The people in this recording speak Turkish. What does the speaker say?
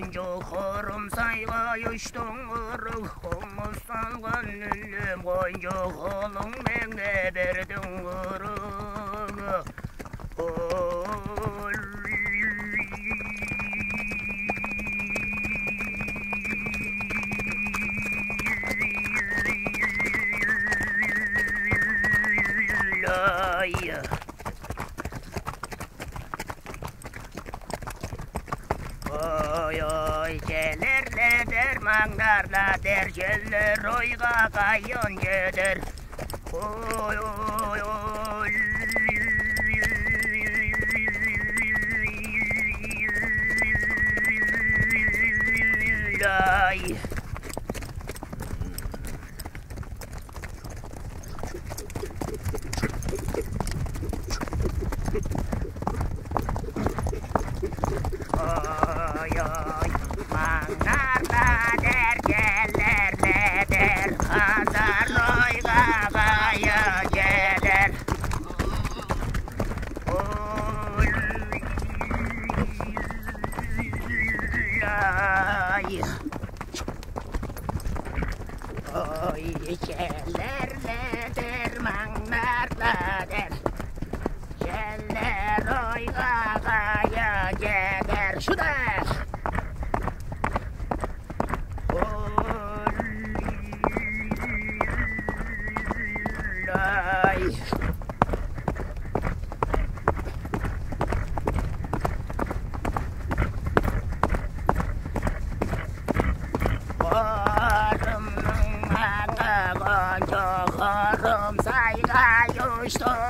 Konco korum sayga yuştun ırık Komus salgan nünüm konco kolun menge berdin ırık Yeah. Oy oy gelerle dermanlarla der geller oyga kayon geder Oy oy oy Ay. Oy gellerle der mangarla der. Geller oyga kaya gelir Şu da. Karımın ağı Star.